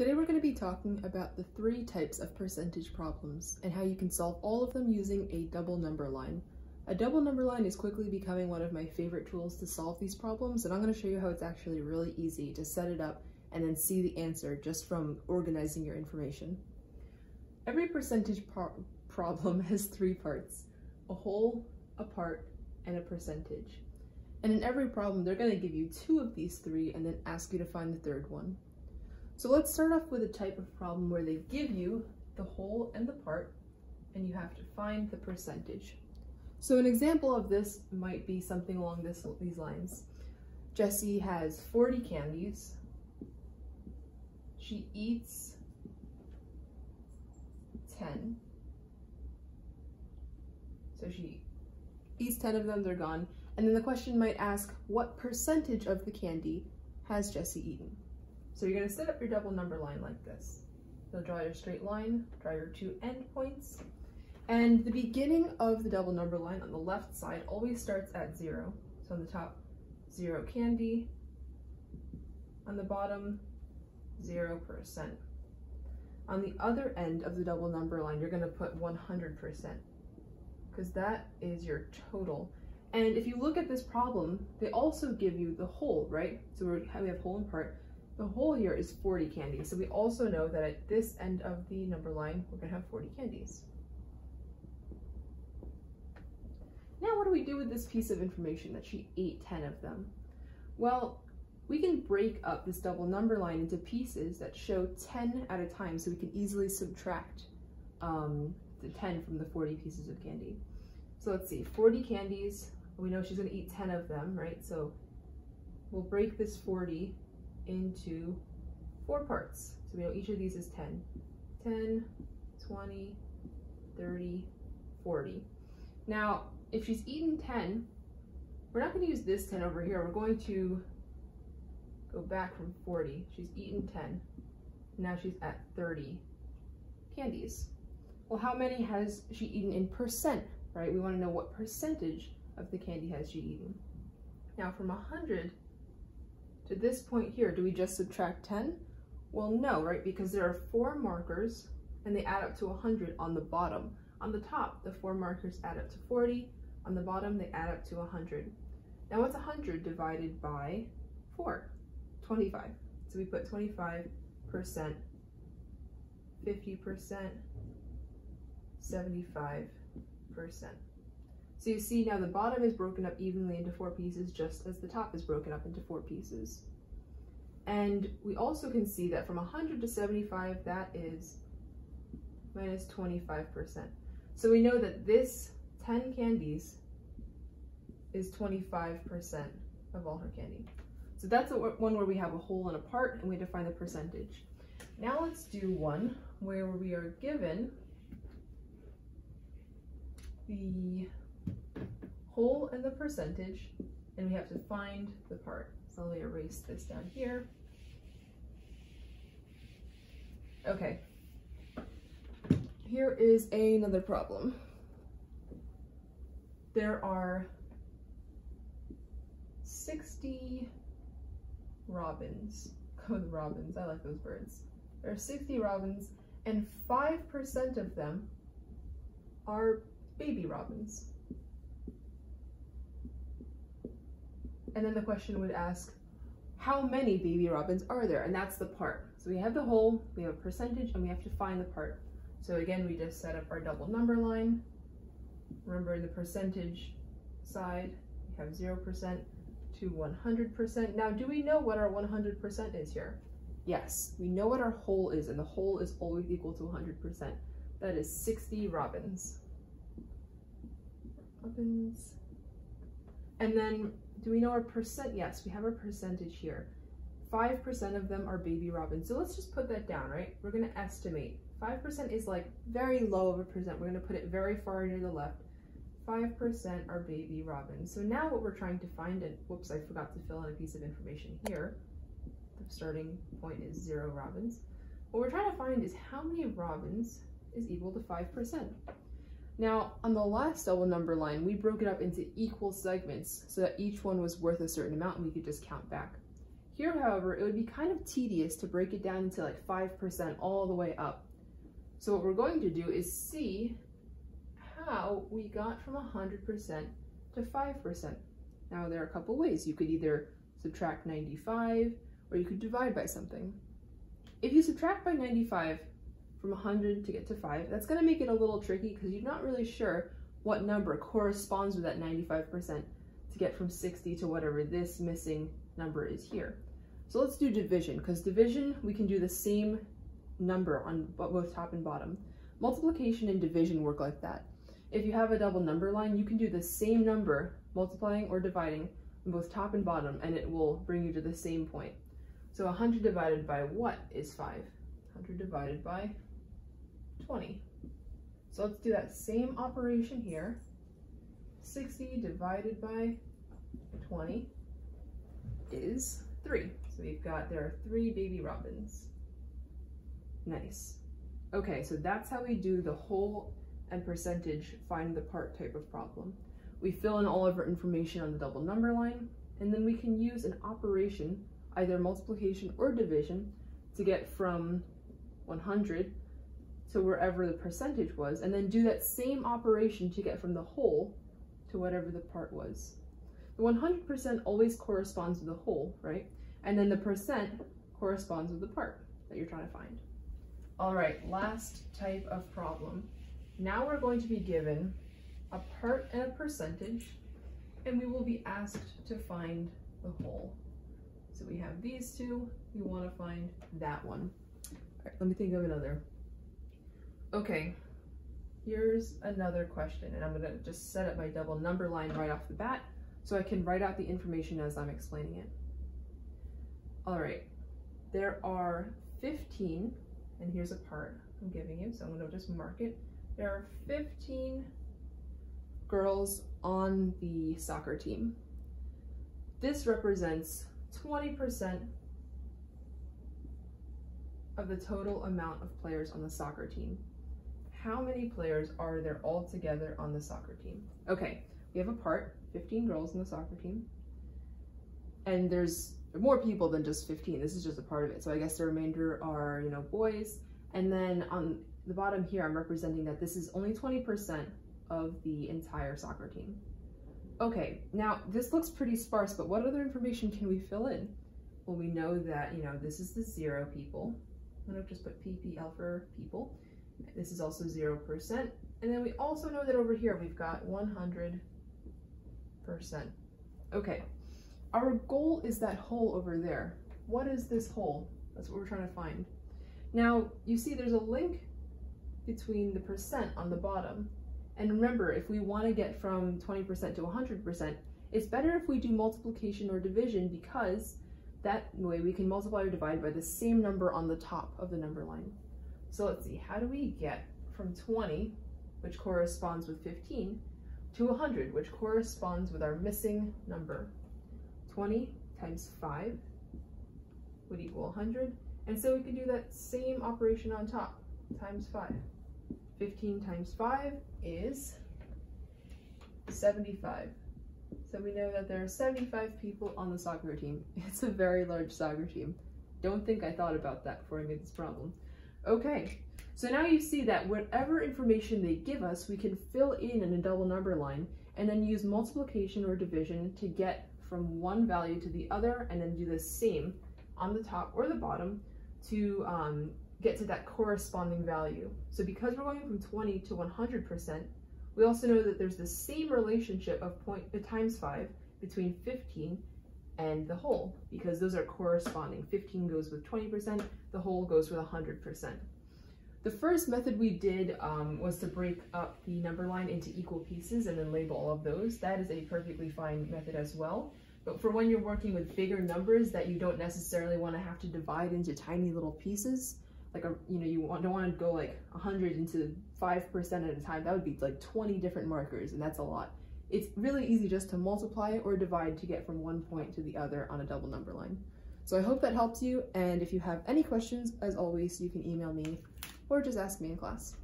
Today we're going to be talking about the three types of percentage problems and how you can solve all of them using a double number line. A double number line is quickly becoming one of my favorite tools to solve these problems and I'm going to show you how it's actually really easy to set it up and then see the answer just from organizing your information. Every percentage pro problem has three parts, a whole, a part, and a percentage. And in every problem, they're going to give you two of these three and then ask you to find the third one. So let's start off with a type of problem where they give you the whole and the part, and you have to find the percentage. So an example of this might be something along this, these lines. Jessie has 40 candies. She eats 10. So she eats 10 of them, they're gone. And then the question might ask, what percentage of the candy has Jessie eaten? So you're gonna set up your double number line like this. You'll draw your straight line, draw your two endpoints, and the beginning of the double number line on the left side always starts at zero. So on the top, zero candy. On the bottom, 0%. On the other end of the double number line, you're gonna put 100% because that is your total. And if you look at this problem, they also give you the whole, right? So we have whole and part. The whole here is 40 candies. So we also know that at this end of the number line, we're gonna have 40 candies. Now what do we do with this piece of information that she ate 10 of them? Well, we can break up this double number line into pieces that show 10 at a time so we can easily subtract um, the 10 from the 40 pieces of candy. So let's see, 40 candies, we know she's gonna eat 10 of them, right? So we'll break this 40 into four parts. So we know each of these is 10. 10, 20, 30, 40. Now, if she's eaten 10, we're not gonna use this 10 over here. We're going to go back from 40. She's eaten 10. Now she's at 30 candies. Well, how many has she eaten in percent, right? We want to know what percentage of the candy has she eaten. Now from 100 to this point here, do we just subtract 10? Well, no, right? Because there are four markers and they add up to 100 on the bottom. On the top, the four markers add up to 40. On the bottom, they add up to 100. Now what's 100 divided by 4? 25. So we put 25%, 50%, 75%. So you see now the bottom is broken up evenly into four pieces just as the top is broken up into four pieces. And we also can see that from 100 to 75, that is minus 25%. So we know that this 10 candies is 25% of all her candy. So that's one where we have a whole and a part and we define the percentage. Now let's do one where we are given the whole and the percentage and we have to find the part. So let me erase this down here. Okay, here is another problem. There are 60 robins. Code robins, I like those birds. There are 60 robins and 5% of them are baby robins. And then the question would ask, how many baby robins are there? And that's the part. So we have the whole, we have a percentage, and we have to find the part. So again, we just set up our double number line. Remember in the percentage side, we have 0%, to 100%. Now, do we know what our 100% is here? Yes, we know what our whole is, and the whole is always equal to 100%. That is 60 robins. Robins. And then, do we know our percent? Yes, we have our percentage here. 5% of them are baby robins. So let's just put that down, right? We're gonna estimate. 5% is like very low of a percent. We're gonna put it very far near the left. 5% are baby robins. So now what we're trying to find, and whoops, I forgot to fill in a piece of information here. The starting point is zero robins. What we're trying to find is how many robins is equal to 5%. Now, on the last double number line, we broke it up into equal segments so that each one was worth a certain amount and we could just count back. Here, however, it would be kind of tedious to break it down into like 5% all the way up. So what we're going to do is see how we got from 100% to 5%. Now there are a couple ways. You could either subtract 95 or you could divide by something. If you subtract by 95 from 100 to get to 5, that's going to make it a little tricky because you're not really sure what number corresponds with that 95% to get from 60 to whatever this missing number is here. So let's do division because division, we can do the same number on both top and bottom. Multiplication and division work like that. If you have a double number line, you can do the same number, multiplying or dividing, on both top and bottom, and it will bring you to the same point. So 100 divided by what is 5? 100 divided by 20. So let's do that same operation here. 60 divided by 20 is 3. So we've got, there are three baby robins. Nice. Okay, so that's how we do the whole and percentage find the part type of problem. We fill in all of our information on the double number line, and then we can use an operation, either multiplication or division, to get from 100 to wherever the percentage was, and then do that same operation to get from the whole to whatever the part was. The 100% always corresponds to the whole, right? And then the percent corresponds with the part that you're trying to find. All right, last type of problem. Now we're going to be given a part and a percentage, and we will be asked to find the whole. So we have these two, we want to find that one. All right, let me think of another. Okay, here's another question, and I'm going to just set up my double number line right off the bat so I can write out the information as I'm explaining it. All right, there are 15, and here's a part I'm giving you, so I'm to just mark it. There are 15 girls on the soccer team. This represents 20% of the total amount of players on the soccer team. How many players are there all together on the soccer team? Okay, we have a part, 15 girls in the soccer team. And there's more people than just 15. This is just a part of it. So I guess the remainder are, you know, boys. And then on the bottom here, I'm representing that this is only 20% of the entire soccer team. Okay, now this looks pretty sparse, but what other information can we fill in? Well, we know that, you know, this is the zero people. I'm gonna just put PPL for people. This is also 0%. And then we also know that over here we've got 100%. Okay, our goal is that whole over there. What is this whole? That's what we're trying to find. Now, you see there's a link between the percent on the bottom. And remember, if we want to get from 20% to 100%, it's better if we do multiplication or division because that way we can multiply or divide by the same number on the top of the number line. So let's see, how do we get from 20, which corresponds with 15, to 100, which corresponds with our missing number? 20 times 5 would equal 100, and so we could do that same operation on top, times 5. 15 times 5 is 75. So we know that there are 75 people on the soccer team. It's a very large soccer team. Don't think I thought about that before I made this problem. Okay, so now you see that whatever information they give us, we can fill in in a double number line and then use multiplication or division to get from one value to the other and then do the same on the top or the bottom to um, get to that corresponding value. So because we're going from 20 to 100%, we also know that there's the same relationship of point uh, times 5 between 15 and the whole because those are corresponding. 15 goes with 20%, the whole goes with 100%. The first method we did um, was to break up the number line into equal pieces and then label all of those. That is a perfectly fine method as well. But for when you're working with bigger numbers that you don't necessarily want to have to divide into tiny little pieces, like a you know you want, don't want to go like 100 into 5% at a time that would be like 20 different markers and that's a lot it's really easy just to multiply or divide to get from one point to the other on a double number line. So i hope that helps you and if you have any questions as always you can email me or just ask me in class